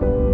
you